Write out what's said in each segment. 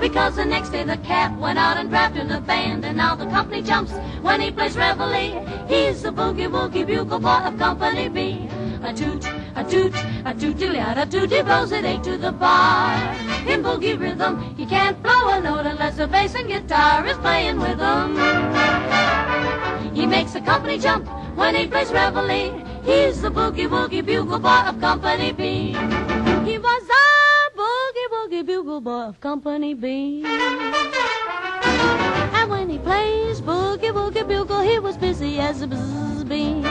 Because the next day the cap went out and drafted a band, and now the company jumps when he plays reveille. He's the boogie woogie bugle boy of Company B. A toot, a toot, a tooty a toot, he blows it eight to the bar. In boogie rhythm, he can't blow a note unless the bass and guitar is playing with him. He makes the company jump when he plays reveille. He's the boogie woogie bugle boy of Company B. He was boogie bugle boy of Company B. And when he plays boogie woogie bugle, he was busy as a buzz bee.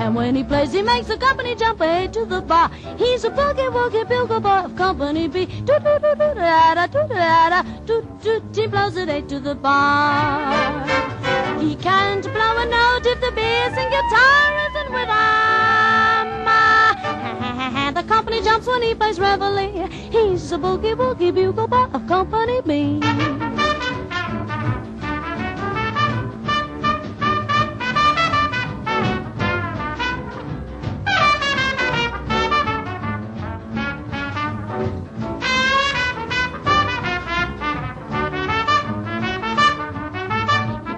And when he plays, he makes the company jump A to the bar. He's a boogie woogie bugle boy of Company B. Toot toot toot toot da da toot da da toot toot. He blows it A to the bar. He can't blow a note if the bass and guitar he plays reveille. He's a boogie woogie bugle boy of Company B. He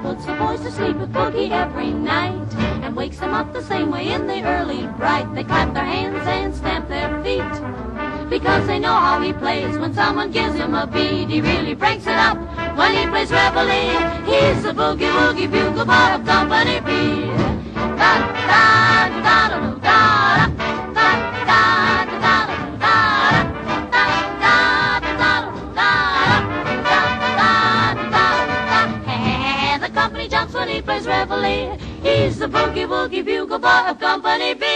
puts the boys to sleep with boogie every night and wakes them up the same way in the early bright. They clap their hands and because they know how he plays. When someone gives him a beat, he really breaks it up. When he plays reveille, he's the boogie woogie bugle boy of Company B. Da da da da da da da da da da the company jumps when he plays reveille. He's the boogie woogie bugle boy of Company B.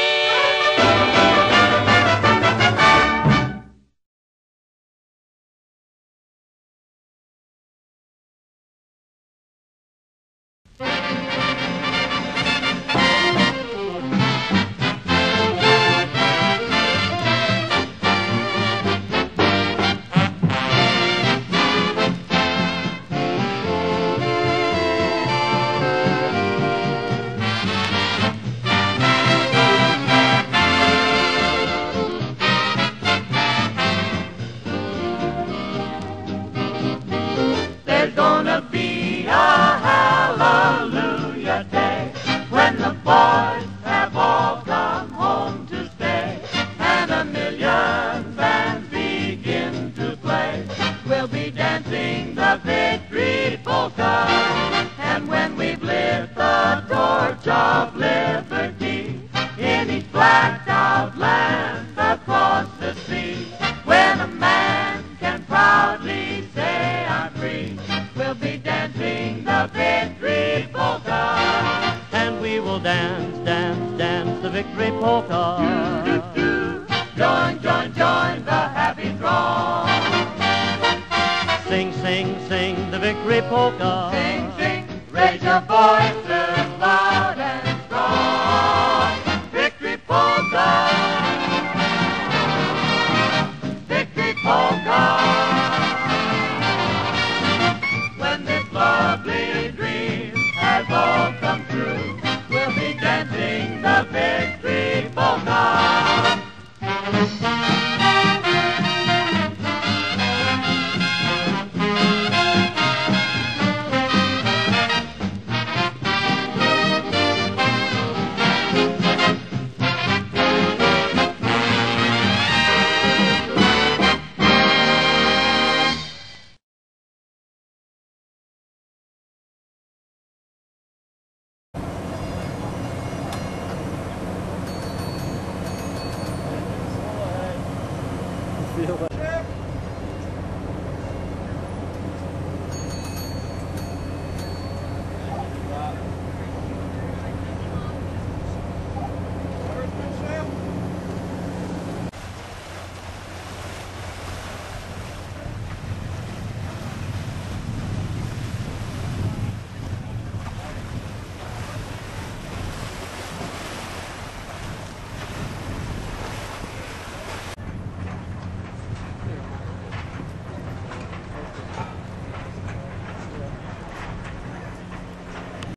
Major Boy.